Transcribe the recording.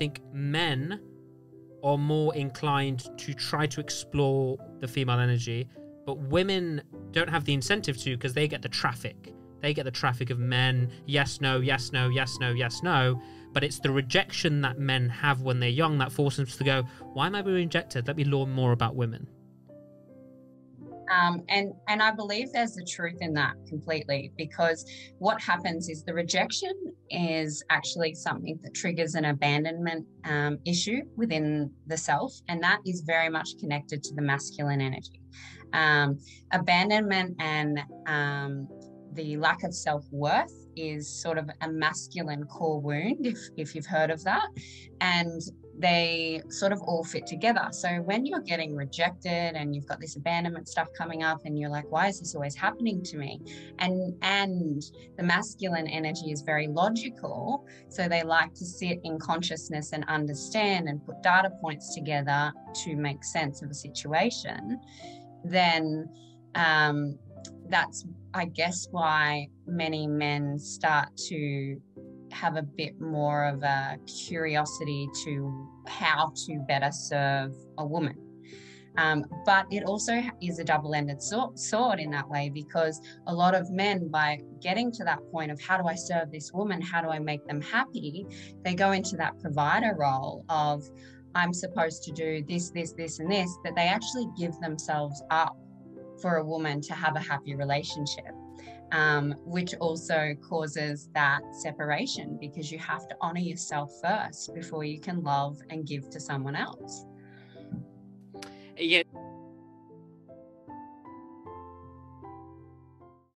think men are more inclined to try to explore the female energy, but women don't have the incentive to because they get the traffic. They get the traffic of men, yes, no, yes, no, yes, no, yes, no. But it's the rejection that men have when they're young that forces them to go, why am I being rejected? Let me learn more about women. Um, and and I believe there's a truth in that completely because what happens is the rejection is actually something that triggers an abandonment um, issue within the self, and that is very much connected to the masculine energy. Um, abandonment and um, the lack of self worth is sort of a masculine core wound, if if you've heard of that, and they sort of all fit together. So when you're getting rejected and you've got this abandonment stuff coming up and you're like, why is this always happening to me? And and the masculine energy is very logical. So they like to sit in consciousness and understand and put data points together to make sense of a situation. Then um, that's I guess why many men start to have a bit more of a curiosity to how to better serve a woman. Um, but it also is a double ended sword in that way because a lot of men, by getting to that point of how do I serve this woman, how do I make them happy, they go into that provider role of I'm supposed to do this, this, this, and this, that they actually give themselves up for a woman to have a happy relationship um, which also causes that separation because you have to honor yourself first before you can love and give to someone else. Yeah,